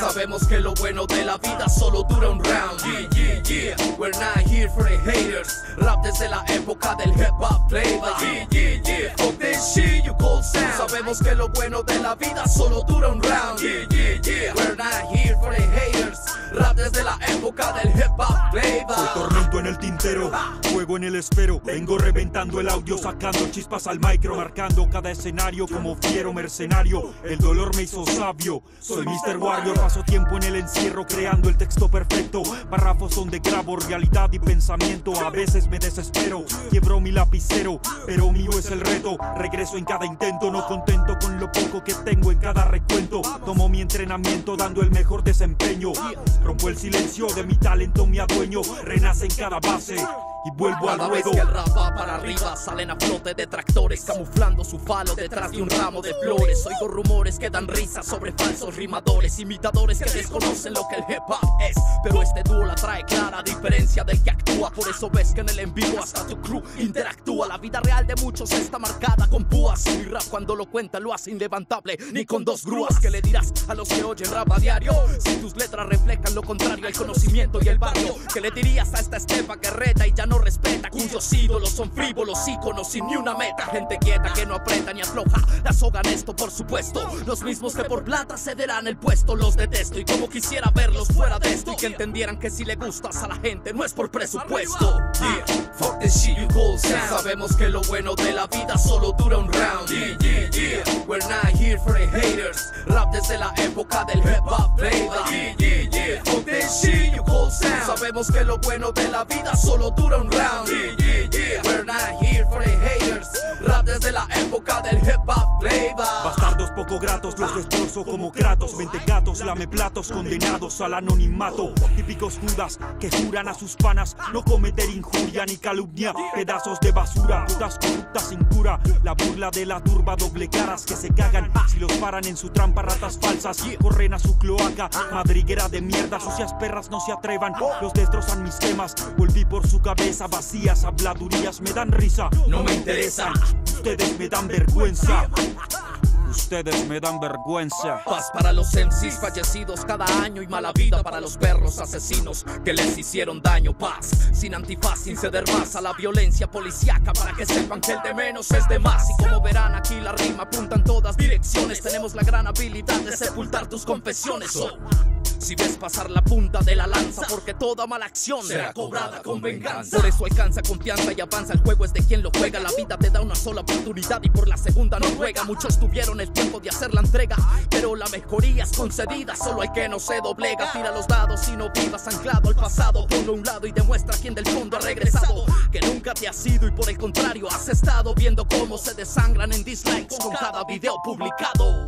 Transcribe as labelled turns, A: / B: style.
A: Sabemos que lo bueno de la vida solo dura un round. Yeah, yeah, yeah. We're not here for the haters. Rap desde la época del hip hop flavor. Yeah, yeah, yeah. Fuck the shit you call sound. Sabemos que lo bueno de la vida solo dura un round. Yeah, yeah, yeah. We're not here for the haters. Rap desde la época del hip hop flavor.
B: En el tintero, fuego en el espero. Vengo reventando el audio, sacando chispas al micro, marcando cada escenario como fiero mercenario. El dolor me hizo sabio. Soy Mr. Warrior, paso tiempo en el encierro, creando el texto perfecto. Párrafos donde grabo realidad y pensamiento. A veces me desespero, quiebro mi lapicero, pero mío es el reto. Regreso en cada intento, no contento con lo poco que tengo en cada recuento. Tomo mi entrenamiento, dando el mejor desempeño. Rompo el silencio de mi talento, mi adueño. Renace en cada da base. Y vuelvo al ruedo.
A: que el rap va para arriba salen a flote detractores camuflando su falo detrás de un ramo de flores. Oigo rumores que dan risa sobre falsos rimadores, imitadores que desconocen lo que el hip hop es. Pero este dúo la trae clara, a diferencia del que actúa. Por eso ves que en el en vivo hasta tu crew interactúa. La vida real de muchos está marcada con púas. Mi rap cuando lo cuenta lo hace inlevantable, ni con dos grúas. que le dirás a los que oyen rap a diario? Si tus letras reflejan lo contrario al conocimiento y el barrio, ¿qué le dirías a esta estepa que reta y ya no respeta? Cuyos ídolos son frívolos, íconos sin ni una meta. Gente quieta que no aprieta ni afloja. La soga en esto, por supuesto. Los mismos que por plata cederán el puesto, los detesto. Y como quisiera verlos fuera de esto y que entendieran que si le gustas a la gente no es por presupuesto. Yeah, fuck the shit you call sound. Sabemos que lo bueno de la vida solo dura un round. Yeah, yeah, yeah. We're not here for the haters. Rap desde la época del hip hop Que lo bueno de la vida solo dura un round.
B: Gratos, los destrozo como Kratos. Vente gatos, lame platos, condenados al anonimato. Típicos judas que juran a sus panas no cometer injuria ni calumnia. Pedazos de basura, putas corruptas sin cura. La burla de la turba, doble caras que se cagan. Si los paran en su trampa, ratas falsas corren a su cloaca. Madriguera de mierda, sucias perras no se atrevan. Los destrozan mis temas. Volví por su cabeza vacías, habladurías me dan risa.
A: No me interesa.
B: Ustedes me dan vergüenza. Ustedes me dan vergüenza.
A: Paz para los MCs fallecidos cada año y mala vida para los perros asesinos que les hicieron daño. Paz, sin antifaz, sin ceder más a la violencia policíaca para que sepan que el de menos es de más. Y como verán aquí la rima apunta en todas direcciones. Tenemos la gran habilidad de sepultar tus confesiones. Oh, si ves pasar la punta de la lanza, porque toda mala acción será cobrada con venganza. Por eso alcanza confianza y avanza. El juego es de quien lo juega. La vida te da una sola oportunidad y por la segunda no juega. Muchos tuvieron el tiempo de hacer la entrega, pero la mejoría es concedida. Solo hay que no se doblega. Tira los dados y no vivas anclado al pasado. Ponlo a un lado y demuestra quién del fondo ha regresado. Que nunca te has ido y por el contrario has estado viendo cómo se desangran en dislikes con cada video publicado.